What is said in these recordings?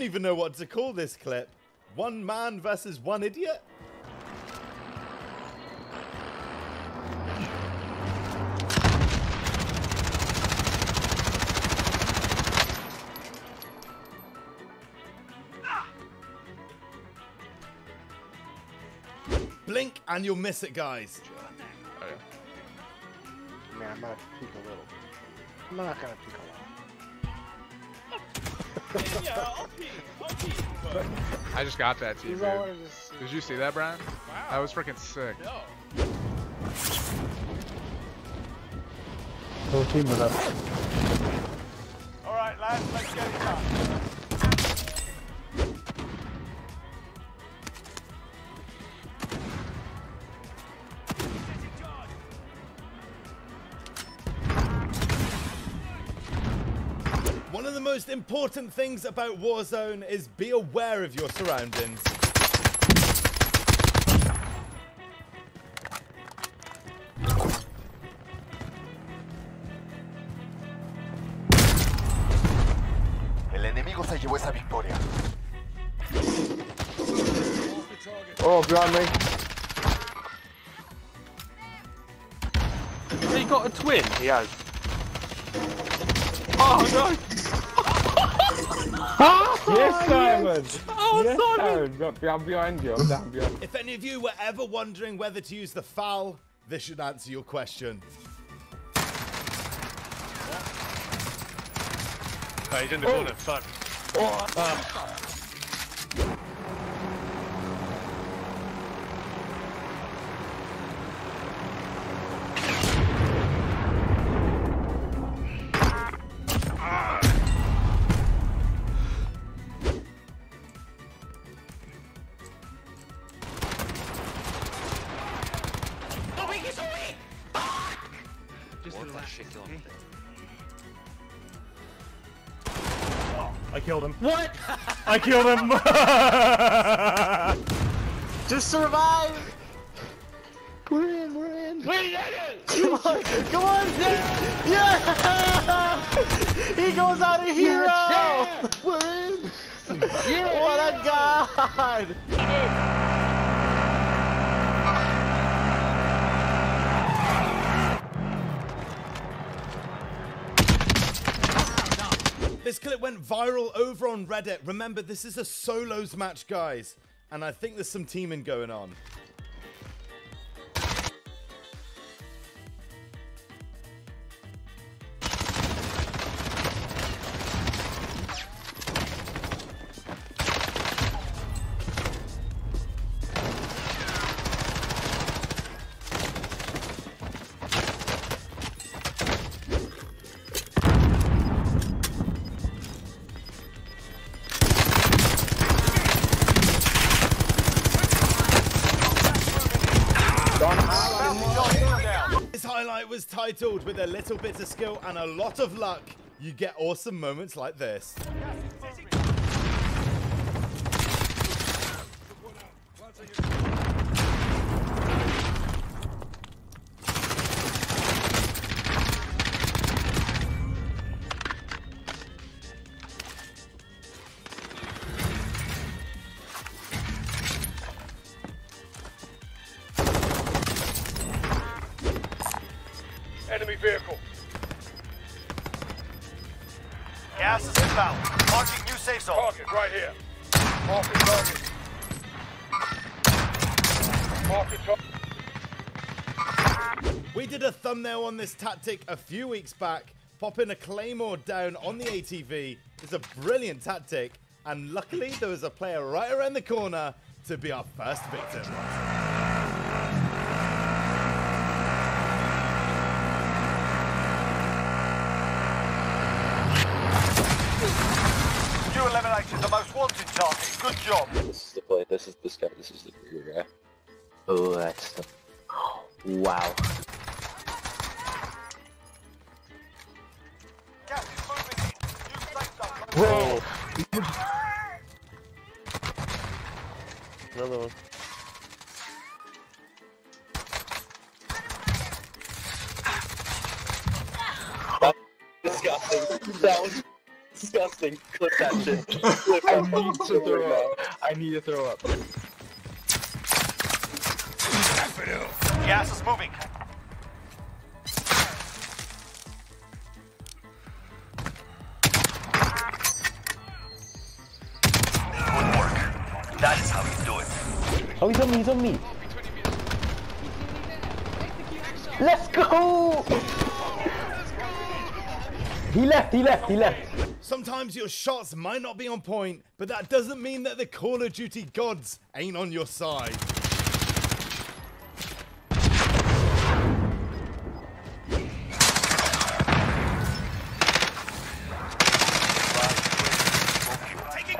don't even know what to call this clip. One man versus one idiot? Blink and you'll miss it, guys. Oh, yeah. Man, I'm gonna peek a little. I'm not gonna peek a lot. Yeah, I'll. I'll pee. But I just got that to you, dude. wanted to see- Did you see that, Brian? wow. That was freaking sick. No. Whole team with us. All right, lads, let's get it done. Most important things about Warzone is be aware of your surroundings. El enemigo se llevó esa victoria. Oh, behind me. He got a twin. He has. Oh no! Oh, yes, Simon. Oh, yes, Simon! Simon. I'm behind you. I'm down behind. If any of you were ever wondering whether to use the FAL, this should answer your question. Oh, he's in the oh. corner. Fuck. I killed him. What? I killed him. Just survive! We're in. We're in. Come on! Come on! Yeah! yeah! He goes out a hero! We're in. What a god! This clip went viral over on Reddit. Remember, this is a solos match, guys. And I think there's some teaming going on. With a little bit of skill and a lot of luck, you get awesome moments like this. Gas is. Marking new safe zone. Target right here. Marking target. Marking target. We did a thumbnail on this tactic a few weeks back. Popping a claymore down on the ATV is a brilliant tactic, and luckily there was a player right around the corner to be our first victim. You the most wanted target. Good job. This is the play. This is this guy. This is the bigger guy. Oh, that's the. Wow. Gas is moving in. New safe zone. Whoa. Another one. Disgusting. That was disgusting. disgusting. Clip that shit. Clip I need to throw up. I need to throw up. Gas is moving. Good work. That is how you do it. Oh, he's on me, he's on me. Let's go! He left, he left, he left. Sometimes your shots might not be on point, but that doesn't mean that the Call of Duty gods ain't on your side.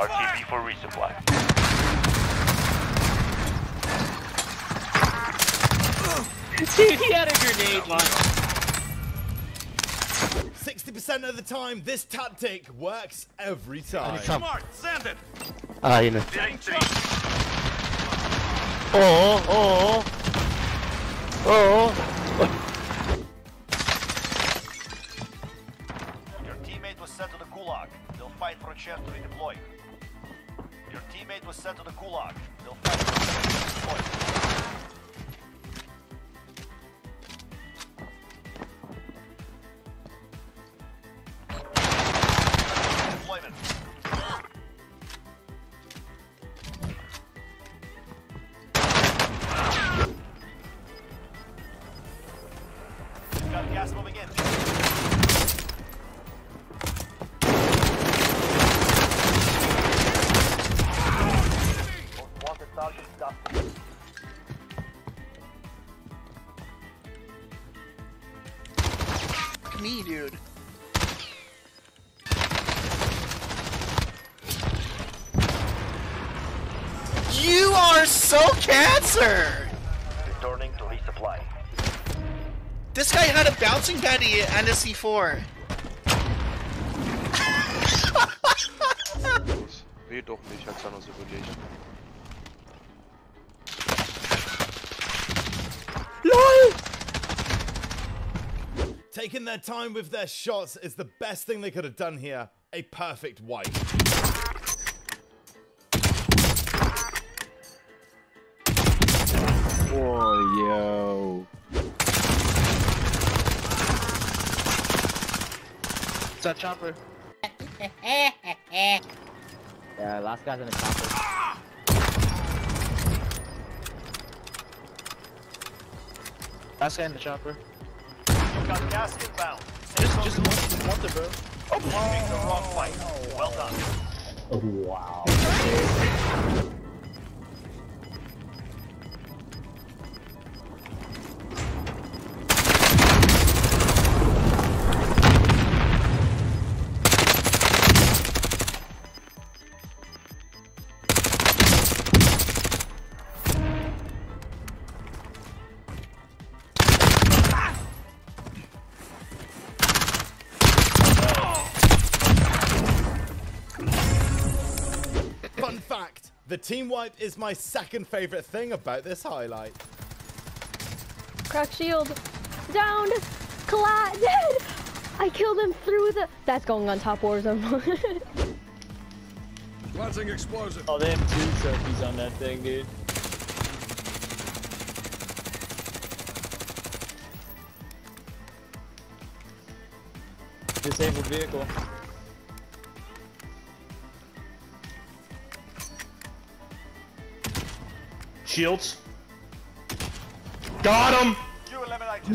RTB for resupply. Dude, he had a grenade launcher. 60% of the time, this tactic works every time. Smart, send it. Ah, yun na. Oh, oh. Oo. Your teammate was sent to the gulag. They'll fight for a chance to redeploy. Your teammate was sent to the gulag. Gas moving in. Me, dude. You are so cancer! This guy had a Bouncing Betty and a C4. Nee, doch nicht, hat Thanos überlegt. Taking their time with their shots is the best thing they could have done here. A perfect wipe. Oh, yo. It's that chopper. Yeah, last guy's in the chopper. Last guy in the chopper. Got gas inbound. Safe Just, zone just one, one the bro. Picked the wrong fight. Well done. Oh, wow. Fact the team wipe is my second favorite thing about this highlight. Crack shield. Downed. Collat. Dead. I killed him through the. That's going on top Warzone. Planting explosive. Oh, they have two trophies on that thing, dude. Disabled vehicle. Shields. Got him! You eliminated the